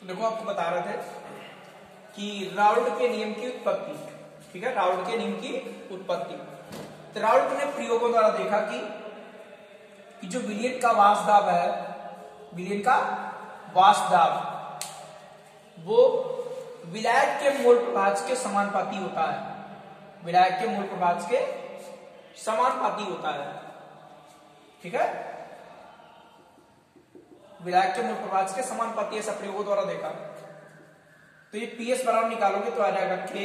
तो देखो, आपको बता रहे थे कि राउल्ट के नियम की उत्पत्ति, ठीक है? राउल्ट के नियम की उत्पत्ति। तो राउल्ट ने प्रयोगों द्वारा देखा कि कि जो विलियन का वासदाब है, विलियन का वासदाब वो विलायक के मूल प्रभाज के समानुपाती होता है। विलायक के मूल प्रभाज के समानुपाती होता है। ठीक है? विलायक के मूल प्रभाज के समानुपाती ऐसा प्रयोगों द्वारा देखा तो ये पीएस बराबर निकालोगे तो आ जाएगा के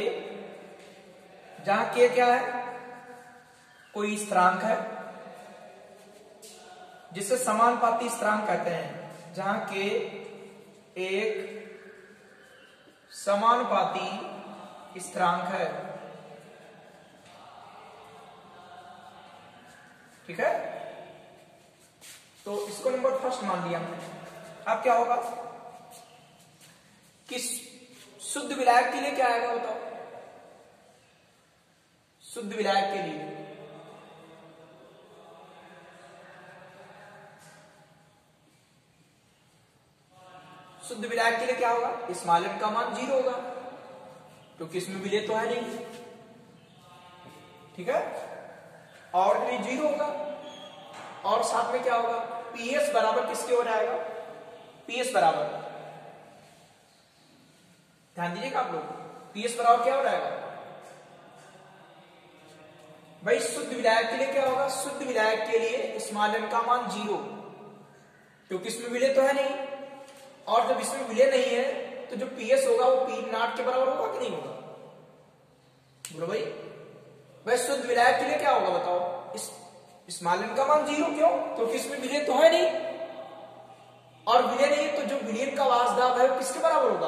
जहाँ के क्या है? कोई स्थिरांक है, जिसे समानुपाती स्थिरांक कहते हैं। जहाँ के एक समानुपाती स्थिरांक है। ठीक है? तो इसको नंबर फ़र्स्ट मान लिया। अब क्या होगा? कि शुद्ध विलायक के लिए क्या आएगा बताओ? शुद्ध विलायक के लिए। शुद्ध विलायक के लिए क्या होगा? इस एन का मान ज़ीरो होगा क्योंकि इसमें विलय तो है नहीं। ठीक है? और ज़ीरो होगा। और साथ में क्या होगा? पीएस बराबर किसके हो जाएगा पीएस बराबर। ध्यान दीजिएगा आप लोग पीएस बराबर क्या हो जाएगा भाई, शुद्ध विधायक के लिए क्या होगा? शुद्ध विलायक के लिए स्मॉल एन का मान ज़ीरो। क्योंकि इसमें विलय तो है नहीं। और जब इसमें विलय नहीं है तो जो पीएस होगा, वो पी नाट के बराबर होगा कि नहीं होगा? बोलो भाई। वह शुद्ध विलायक के लिए क्या होगा बताओ? इस स्मॉल एन का मान ज़ीरो क्यों? क्योंकि इसमें विलय तो है नहीं। और विलय नहीं तो जो विलयन का वासदाब है, वो किसके बराबर होगा?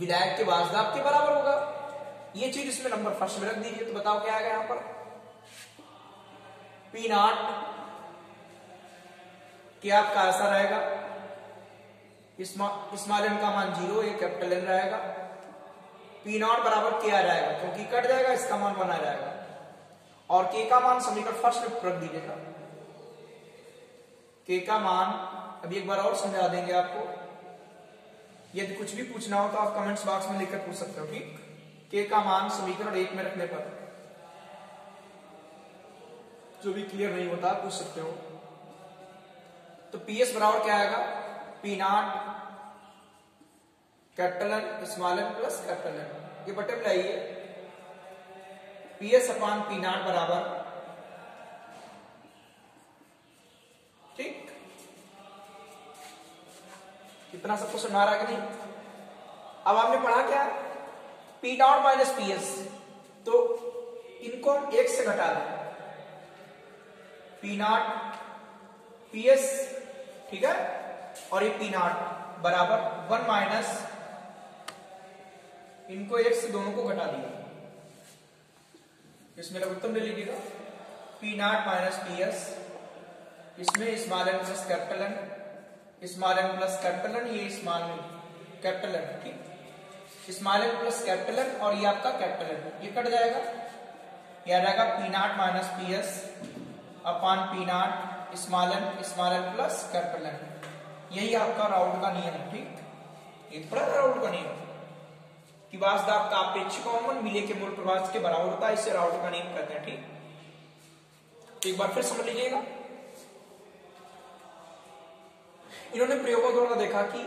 विलायक के वासदाब के बराबर होगा। ये चीज़ इसमें नंबर फ़र्स्ट में रख दीजिए तो बताओ क्या आएगा यहाँ पर। पी नॉट क्या आपका ऐसा रहेगा? स्मॉल एन का मान ज़ीरो कैपिटल एन रहेगा। पी नॉट बराबर के आ जाएगा, क्योंकि कट जाएगा, इसका मान बना जाएगा और के का मान समीकरण फ़र्स्ट रख दीजिएगा के का मान, अभी एक बार और समझा देंगे आपको। यदि कुछ भी पूछना हो तो आप कमेंट्स बॉक्स में लिखकर पूछ सकते हो, ठीक? के का मान समीकरण एक में रखने पर। जो भी क्लियर नहीं होता पूछ सकते हो। तो पीएस बराबर क्या आएगा? P naught capital N small n plus capital N ये बटे लाइए। P s upon p naught बराबर। ठीक? कितना सबको सुना रहा है कि नहीं? अब आपने पढ़ा क्या? P naught minus p s तो इनको हम एक से घटा दें। पी नॉट पी एस ठीक है? और ये पी नॉट बराबर वन माइनस इनको एक से दोनों को घटा दिया इसमें लघुत्तम ले लीजिएगा p naught minus p s इसमें small n plus capital N small n plus capital N ये स्मॉल कैपिटल एन ठीक? Small n plus capital N और ये आपका कैपिटल एन ये कट जाएगा। ये आ जाएगा p naught minus p s upon p naught small n small n plus capital N यही आपका राउंड का नियम है ठीक? ये थोड़ा राउंड का नियम। कि वासदाब का अपेक्षिक अवमन मिले के मूल प्रभाव के बराबर होता है, इसे राउट का नियम कहते हैं, ठीक? तो एक बार फिर समझ लीजिएगा। इन्होंने प्रयोगों द्वारा देखा कि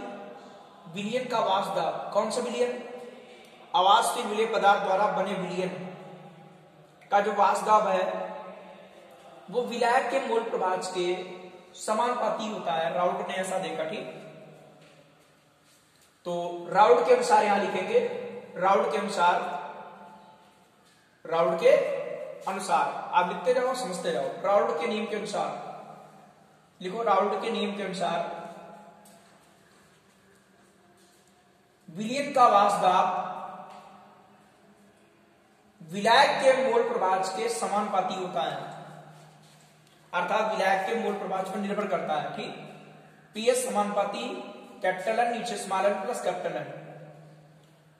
विलियन का वासदाब कौन सा विलियन आवाज़ से मिले पदार्थ द्वारा बने विलियन का जो वासदाब है, वो विलायक के मूल प्रभाज के समानुपाती होता है राउट ने ऐसा देखा, ठीक? तो राउट के अनुसार यहाँ लिखेंगे राउट के अनुसार राउट के अनुसार। आप लिखते जाओ, समझते जाओ। राउट के नियम के अनुसार। लिखो राउट के नियम के अनुसार। विलियन का वासदाब विलायक के मूल प्रभाज के समानुपाती होता है। अर्थात विलायक के मूल प्रभाज पर निर्भर करता है, ठीक? पीएस समानुपाती कैपिटल एन, नीचे small plus capital N.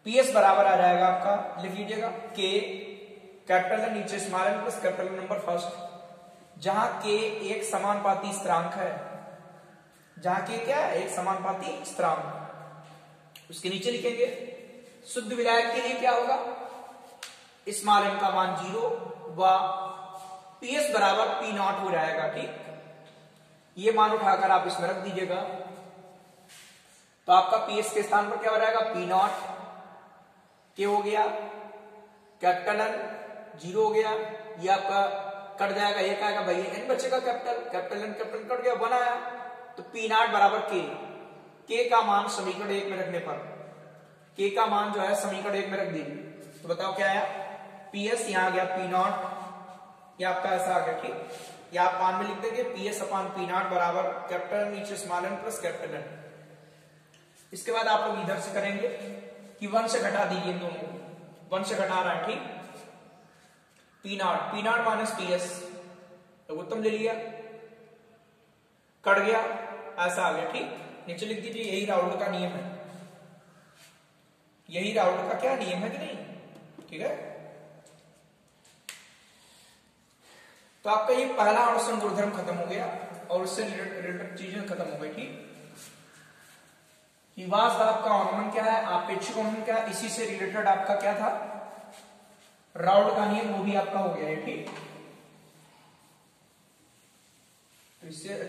P s बराबर आ जाएगा आपका लिख लीजिएगा के कैपिटल एन नीचे small n plus capital number first जहाँ के एक समानुपाती स्थिरांक है। जहाँ के क्या है? एक समानुपाती स्थिरांक। उसके नीचे लिखेंगे, शुद्ध विलायक के लिए क्या होगा? स्मॉल एम का मान ज़ीरो व पीएस बराबर पी नॉट हो जाएगा, ठीक? ये मान उठाकर आप इसमें रख दीजिएगा। तो आपका पीएस के स्थान पर क्या हो जाएगा? P naught. के हो गया। कैपिटल एन ज़ीरो हो गया। ये आपका कट जाएगा। एक आएगा भाई एन बचेगा capital. Capital N capital cut गया वन आया तो पी नॉट बराबर के। के का मान समीकरण एक में रखने पर। के का मान जो है, समीकरण एक में रख दीजिए। तो बताओ क्या आया? पी एस यहाँ गया पी नॉट। ये आपका ऐसा आ गया, ठीक? या आप पान में लिख देंगे p s upon p naught बराबर कैपिटल नीचे small n plus capital N इसके बाद आप लोग इधर से करेंगे। कि वन से घटा दीजिए दोनों वन से घटा रहा है, ठीक? P naught p naught minus p s उत्तम ले लिया। कट गया। ऐसा आ गया, ठीक? नीचे लिख दीजिए, यही राउंड का नियम है। यही राउंड का क्या नियम है कि नहीं? ठीक है? तो आपका ये पहला अणुसंग गुणधर्म खत्म हो गया और उससे रिलेटेड चीज़ें खत्म हो गई, ठीक? हिवास का अनुमान क्या है आपेक्षिक अनुमान क्या है, इसी से रिलेटेड आपका क्या था? राउंड का नियम, वो भी आपका हो गया है ठीक। तो इससे